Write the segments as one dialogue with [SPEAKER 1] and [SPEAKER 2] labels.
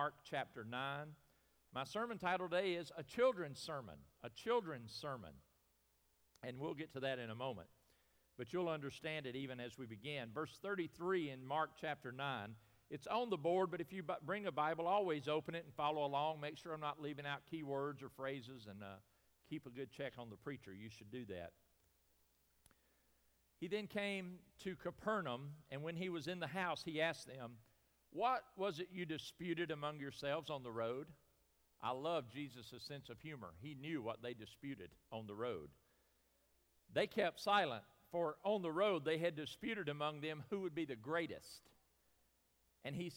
[SPEAKER 1] Mark chapter 9. My sermon title today is A Children's Sermon. A Children's Sermon. And we'll get to that in a moment. But you'll understand it even as we begin. Verse 33 in Mark chapter 9. It's on the board, but if you bring a Bible, always open it and follow along. Make sure I'm not leaving out key words or phrases and uh, keep a good check on the preacher. You should do that. He then came to Capernaum, and when he was in the house, he asked them, What was it you disputed among yourselves on the road? I love Jesus' sense of humor. He knew what they disputed on the road. They kept silent, for on the road they had disputed among them who would be the greatest. And he,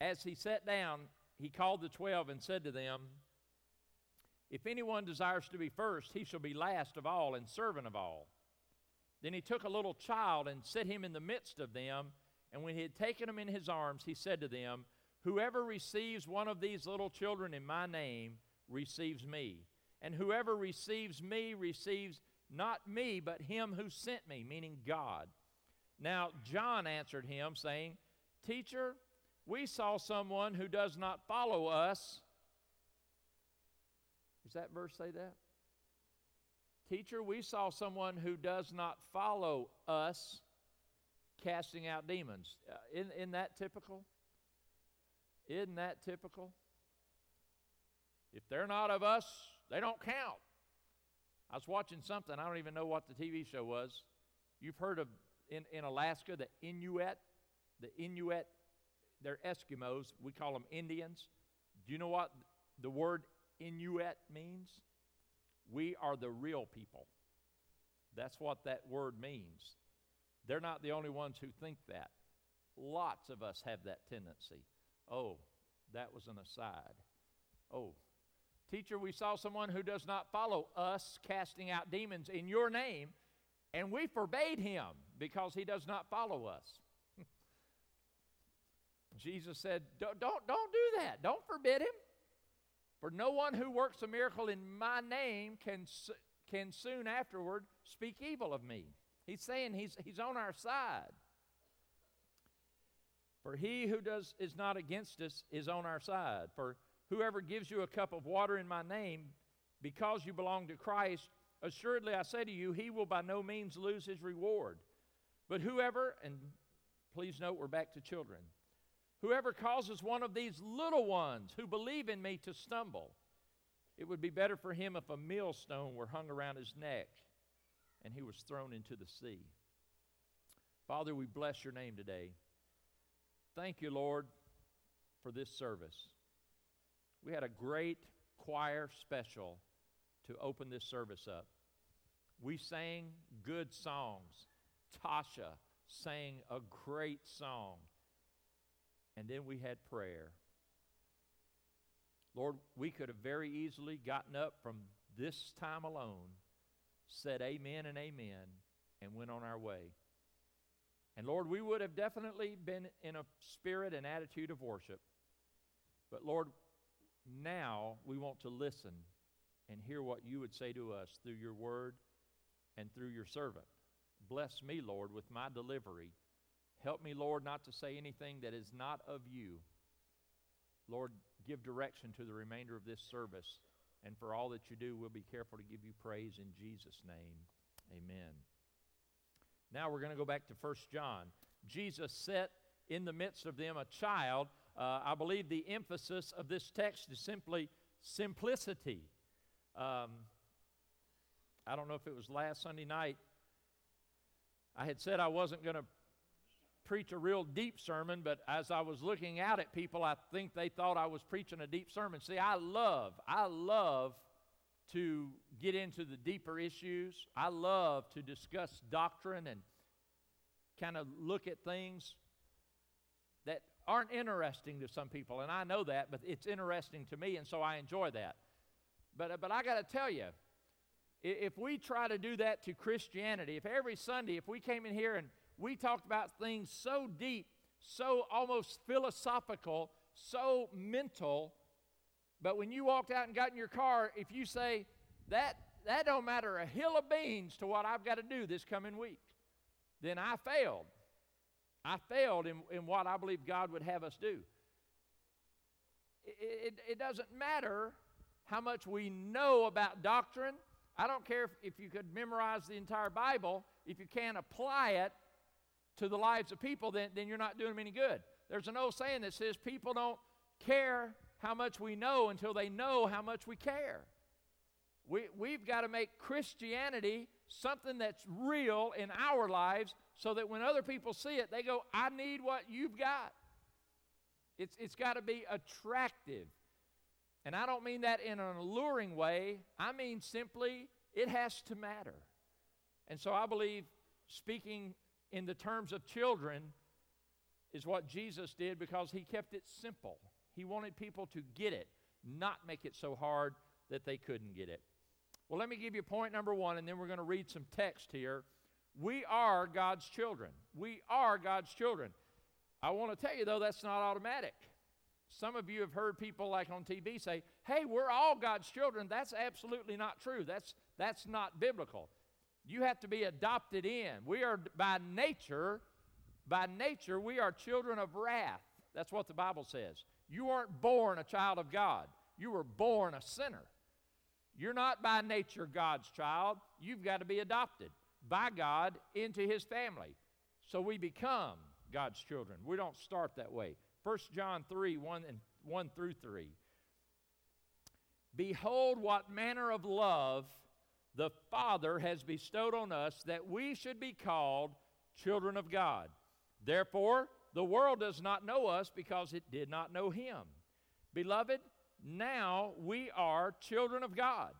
[SPEAKER 1] as he sat down, he called the twelve and said to them, If anyone desires to be first, he shall be last of all and servant of all. Then he took a little child and set him in the midst of them. And when he had taken them in his arms, he said to them, Whoever receives one of these little children in my name receives me. And whoever receives me receives not me, but him who sent me, meaning God. Now John answered him, saying, Teacher, we saw someone who does not follow us. Does that verse say that? Teacher, we saw someone who does not follow us casting out demons. Uh, isn't, isn't that typical? Isn't that typical? If they're not of us, they don't count. I was watching something, I don't even know what the TV show was. You've heard of in, in Alaska the Inuit? The Inuit, they're Eskimos. We call them Indians. Do you know what the word Inuit means? We are the real people. That's what that word means. They're not the only ones who think that. Lots of us have that tendency. Oh, that was an aside. Oh, teacher, we saw someone who does not follow us casting out demons in your name, and we forbade him because he does not follow us. Jesus said, don't, don't, don't do that. Don't forbid him. For no one who works a miracle in my name can, can soon afterward speak evil of me. He's saying he's, he's on our side. For he who does is not against us is on our side. For whoever gives you a cup of water in my name, because you belong to Christ, assuredly I say to you, he will by no means lose his reward. But whoever, and please note we're back to children, Whoever causes one of these little ones who believe in me to stumble, it would be better for him if a millstone were hung around his neck and he was thrown into the sea. Father, we bless your name today. Thank you, Lord, for this service. We had a great choir special to open this service up. We sang good songs. Tasha sang a great song and then we had prayer. Lord, we could have very easily gotten up from this time alone, said amen and amen, and went on our way. And Lord, we would have definitely been in a spirit and attitude of worship. But Lord, now we want to listen and hear what you would say to us through your word and through your servant. Bless me, Lord, with my delivery Help me, Lord, not to say anything that is not of you. Lord, give direction to the remainder of this service. And for all that you do, we'll be careful to give you praise in Jesus' name. Amen. Now we're going to go back to 1 John. Jesus set in the midst of them a child. Uh, I believe the emphasis of this text is simply simplicity. Um, I don't know if it was last Sunday night. I had said I wasn't going to preach a real deep sermon, but as I was looking out at people, I think they thought I was preaching a deep sermon. See, I love, I love to get into the deeper issues. I love to discuss doctrine and kind of look at things that aren't interesting to some people, and I know that, but it's interesting to me, and so I enjoy that. But, but I got to tell you, if we try to do that to Christianity, if every Sunday, if we came in here and we talked about things so deep, so almost philosophical, so mental. But when you walked out and got in your car, if you say, that, that don't matter a hill of beans to what I've got to do this coming week, then I failed. I failed in, in what I believe God would have us do. it, it doesn't matter how much we know about doctrine. I don't care if, if you could memorize the entire Bible, if you can't apply it to the lives of people, then, then you're not doing them any good. There's an old saying that says people don't care how much we know until they know how much we care. We, we've got to make Christianity something that's real in our lives so that when other people see it, they go, I need what you've got. It's, it's got to be attractive. And I don't mean that in an alluring way, I mean simply it has to matter. And so I believe speaking in the terms of children is what Jesus did because he kept it simple. He wanted people to get it, not make it so hard that they couldn't get it. Well, let me give you point number one, and then we're going to read some text here. We are God's children. We are God's children. I want to tell you, though, that's not automatic. Some of you have heard people like on TV say, hey, we're all God's children. That's absolutely not true. That's, that's not biblical. You have to be adopted in. We are by nature, by nature, we are children of wrath. That's what the Bible says. You weren't born a child of God, you were born a sinner. You're not by nature God's child. You've got to be adopted by God into his family. So we become God's children. We don't start that way. 1 John 3 1, and 1 through 3. Behold, what manner of love the Father has bestowed on us that we should be called children of God. Therefore, the world does not know us because it did not know Him. Beloved, now we are children of God.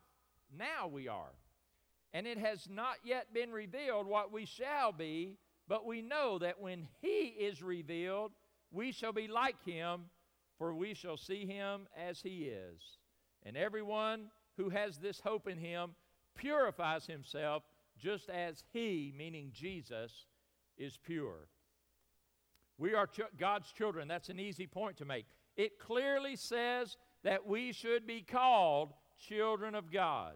[SPEAKER 1] Now we are. And it has not yet been revealed what we shall be, but we know that when He is revealed, we shall be like Him, for we shall see Him as He is. And everyone who has this hope in Him purifies himself just as He, meaning Jesus, is pure. We are ch- God's children. That's an easy point to make. It clearly says that we should be called children of God.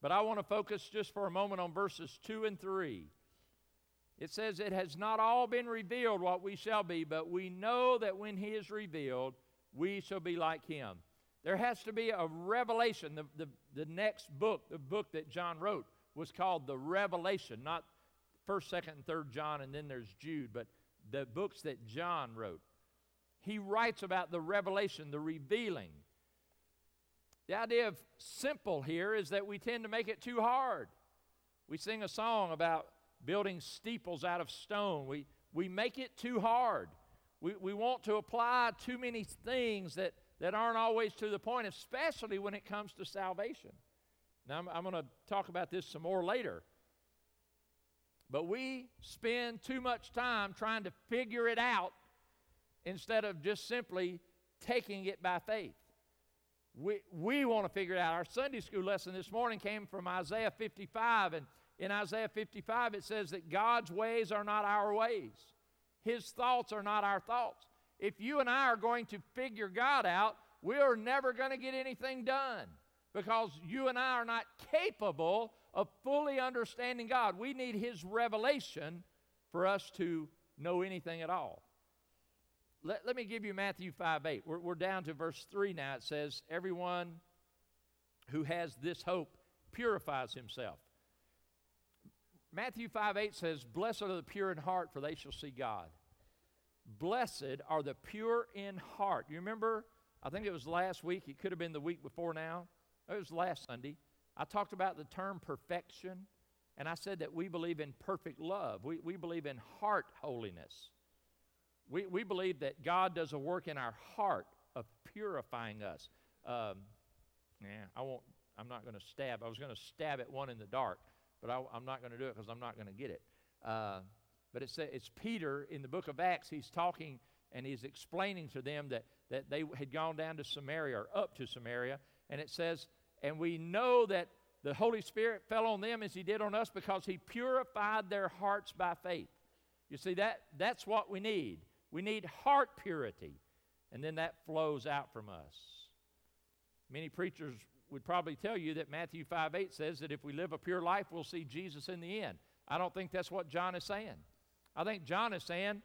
[SPEAKER 1] But I want to focus just for a moment on verses 2 and 3. It says, It has not all been revealed what we shall be, but we know that when He is revealed, we shall be like Him. There has to be a revelation. The, the, the next book, the book that John wrote, was called the Revelation, not 1st, 2nd, and 3rd John, and then there's Jude, but the books that John wrote. He writes about the revelation, the revealing. The idea of simple here is that we tend to make it too hard. We sing a song about building steeples out of stone. We, we make it too hard. We, we want to apply too many things that, that aren't always to the point, especially when it comes to salvation. Now, I'm, I'm going to talk about this some more later. But we spend too much time trying to figure it out instead of just simply taking it by faith. We, we want to figure it out. Our Sunday school lesson this morning came from Isaiah 55, and in Isaiah 55 it says that God's ways are not our ways, His thoughts are not our thoughts. If you and I are going to figure God out, we are never going to get anything done because you and I are not capable of fully understanding God. We need His revelation for us to know anything at all. Let, let me give you Matthew 5 8. We're, we're down to verse 3 now. It says, Everyone who has this hope purifies himself. Matthew 5 8 says, Blessed are the pure in heart, for they shall see God. Blessed are the pure in heart. You remember, I think it was last week, it could have been the week before now. It was last Sunday. I talked about the term perfection, and I said that we believe in perfect love. We, we believe in heart holiness. We, we believe that God does a work in our heart of purifying us. Um, yeah, I won't, I'm not going to stab. I was going to stab at one in the dark, but I, am not going to do it because I'm not going to get it. Uh, but it's, it's Peter in the book of Acts. He's talking and he's explaining to them that, that they had gone down to Samaria or up to Samaria. And it says, and we know that the Holy Spirit fell on them as he did on us because he purified their hearts by faith. You see, that, that's what we need. We need heart purity. And then that flows out from us. Many preachers would probably tell you that Matthew 5 8 says that if we live a pure life, we'll see Jesus in the end. I don't think that's what John is saying. I think John is saying